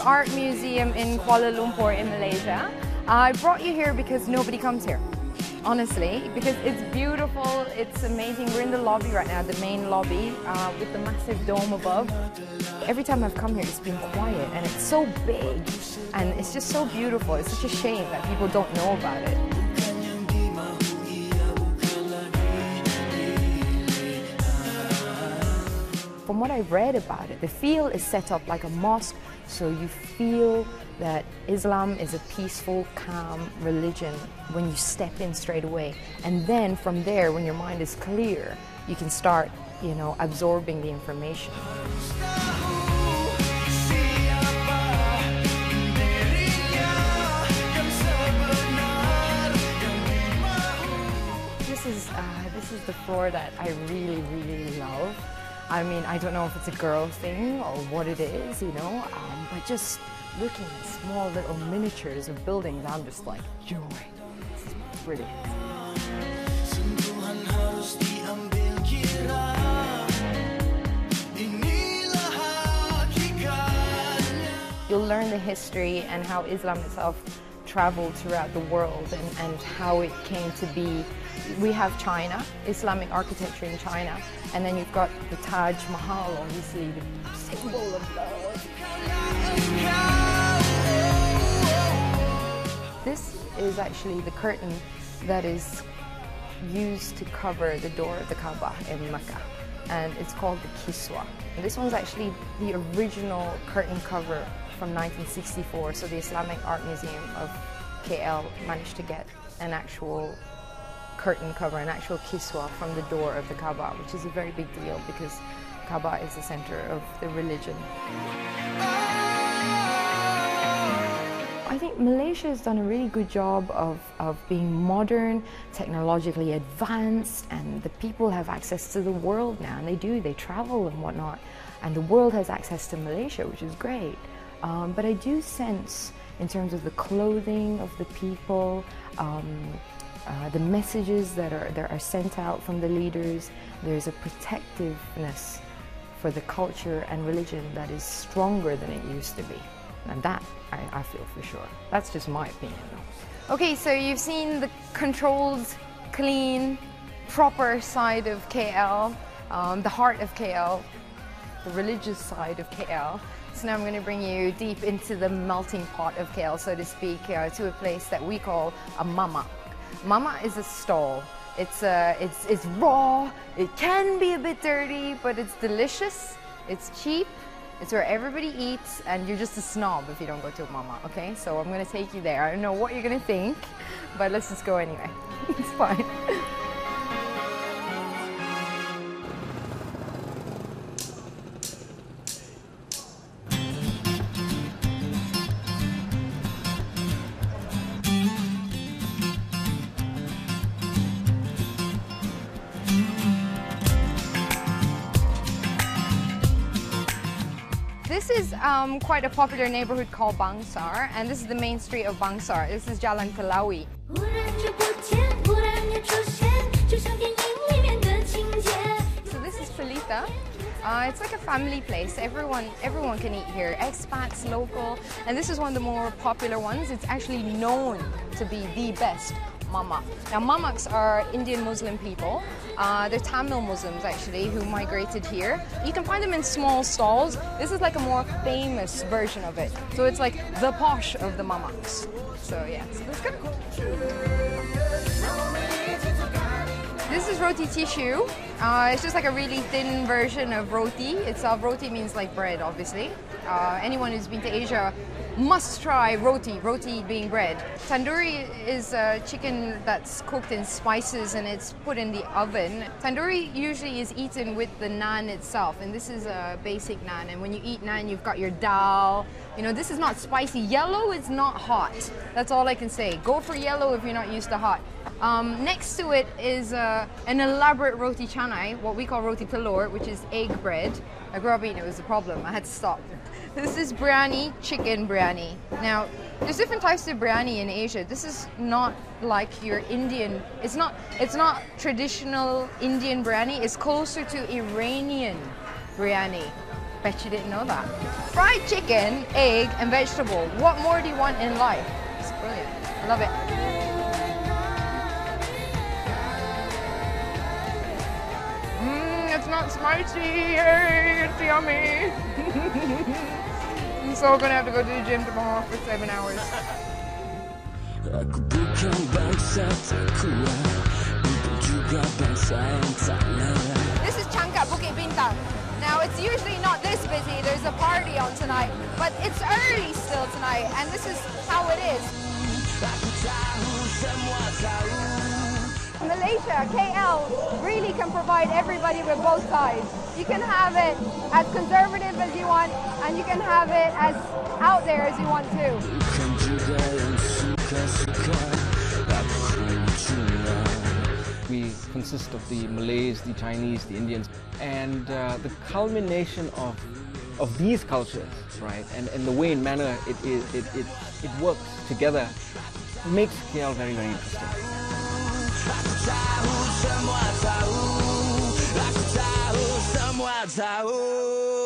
Art Museum in Kuala Lumpur in Malaysia. I brought you here because nobody comes here honestly, because it's beautiful, it's amazing. We're in the lobby right now, the main lobby, uh, with the massive dome above. Every time I've come here, it's been quiet, and it's so big, and it's just so beautiful. It's such a shame that people don't know about it. From what I've read about it, the feel is set up like a mosque, so you feel that Islam is a peaceful, calm religion when you step in straight away. And then from there, when your mind is clear, you can start, you know, absorbing the information. This is, uh, this is the floor that I really, really love. I mean, I don't know if it's a girl thing or what it is, you know, um, but just looking at small little miniatures of buildings, I'm just like, joy. It's brilliant. You'll learn the history and how Islam itself traveled throughout the world and, and how it came to be. We have China, Islamic architecture in China, and then you've got the Taj Mahal, obviously the symbol of love. This is actually the curtain that is used to cover the door of the Kaaba in Mecca and it's called the Kiswa. And this one's actually the original curtain cover from 1964 so the Islamic Art Museum of KL managed to get an actual curtain cover, an actual kiswa from the door of the Kaaba, which is a very big deal because Kaaba is the center of the religion. I think Malaysia has done a really good job of, of being modern, technologically advanced, and the people have access to the world now, and they do, they travel and whatnot, and the world has access to Malaysia, which is great. Um, but I do sense, in terms of the clothing of the people, um, uh, the messages that are, that are sent out from the leaders, there's a protectiveness for the culture and religion that is stronger than it used to be. And that I, I feel for sure. That's just my opinion. Okay, so you've seen the controlled, clean, proper side of KL, um, the heart of KL, the religious side of KL. So now I'm going to bring you deep into the melting pot of KL, so to speak, uh, to a place that we call a mamak. Mamak is a stall. It's, uh, it's, it's raw, it can be a bit dirty, but it's delicious, it's cheap, it's where everybody eats and you're just a snob if you don't go to mamak, okay? So I'm gonna take you there. I don't know what you're gonna think, but let's just go anyway. it's fine. This is um, quite a popular neighborhood called Bangsar, and this is the main street of Bangsar. This is Jalan Telawi. So this is Felita. Uh, it's like a family place. Everyone, everyone can eat here. Expats, local, and this is one of the more popular ones. It's actually known to be the best mamak. Now mamaks are Indian Muslim people. Uh, they're Tamil Muslims actually who migrated here. You can find them in small stalls. This is like a more famous version of it. So it's like the posh of the mamaks. So yeah, so that's kind of cool. This is roti tissue. Uh, it's just like a really thin version of roti itself. Roti means like bread, obviously. Uh, anyone who's been to Asia must try roti, roti being bread. Tandoori is a chicken that's cooked in spices and it's put in the oven. Tandoori usually is eaten with the naan itself and this is a basic naan and when you eat naan you've got your dal. You know, this is not spicy. Yellow is not hot. That's all I can say. Go for yellow if you're not used to hot. Um, next to it is uh, an elaborate roti canai, what we call roti telur, which is egg bread. I grew up eating it, was a problem. I had to stop. This is biryani, chicken biryani. Now, there's different types of biryani in Asia. This is not like your Indian, it's not, it's not traditional Indian biryani. It's closer to Iranian biryani. Bet you didn't know that. Fried chicken, egg, and vegetable. What more do you want in life? It's brilliant. I love it. Mmm, it's not spicy. It's yummy. I'm so gonna have to go to the gym tomorrow for seven hours. This is Changkat Bukit Bintang. Now it's usually not this busy, there's a party on tonight, but it's early still tonight and this is how it is. Malaysia, KL, really can provide everybody with both sides. You can have it as conservative as you want and you can have it as out there as you want too. We consist of the Malays, the Chinese, the Indians, and uh, the culmination of of these cultures, right, and, and the way and manner it, it, it, it, it works together makes KL very, very interesting. Tahu semua tahu Aku tahu semua tahu